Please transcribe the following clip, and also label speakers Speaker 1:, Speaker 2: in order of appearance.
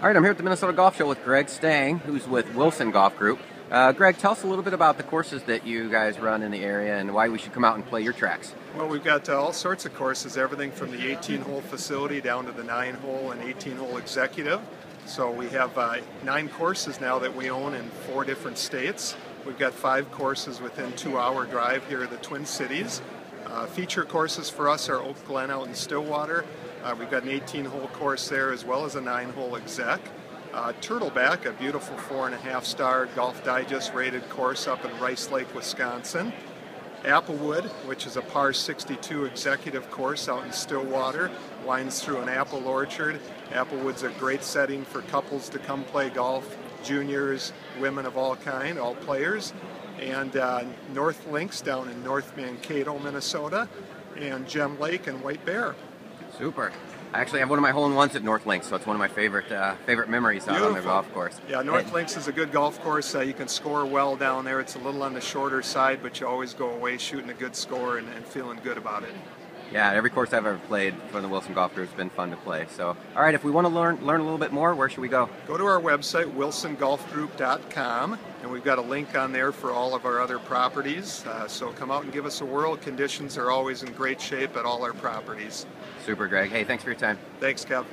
Speaker 1: All right, I'm here at the Minnesota Golf Show with Greg Stang, who's with Wilson Golf Group. Uh, Greg, tell us a little bit about the courses that you guys run in the area and why we should come out and play your tracks.
Speaker 2: Well, we've got uh, all sorts of courses, everything from the 18 hole facility down to the 9 hole and 18 hole executive. So we have uh, nine courses now that we own in four different states. We've got five courses within two hour drive here in the Twin Cities. Uh, feature courses for us are Oak Glen out in Stillwater, uh, we've got an 18 hole course there as well as a 9 hole exec. Uh, Turtleback, a beautiful four and a half star Golf Digest rated course up in Rice Lake, Wisconsin. Applewood, which is a par 62 executive course out in Stillwater, winds through an apple orchard. Applewood's a great setting for couples to come play golf, juniors, women of all kind, all players. And uh, North Links down in North Mankato, Minnesota, and Gem Lake and White Bear.
Speaker 1: Super. I actually have one of my hole in ones at North Links, so it's one of my favorite uh, favorite memories out on the golf course.
Speaker 2: Yeah, North and, Links is a good golf course. Uh, you can score well down there. It's a little on the shorter side, but you always go away shooting a good score and, and feeling good about it.
Speaker 1: Yeah, every course I've ever played from the Wilson Golf Group has been fun to play. So, all right, if we want to learn learn a little bit more, where should we go?
Speaker 2: Go to our website, wilsongolfgroup.com, and we've got a link on there for all of our other properties. Uh, so come out and give us a whirl. Conditions are always in great shape at all our properties.
Speaker 1: Super, Greg. Hey, thanks for your time.
Speaker 2: Thanks, Kev.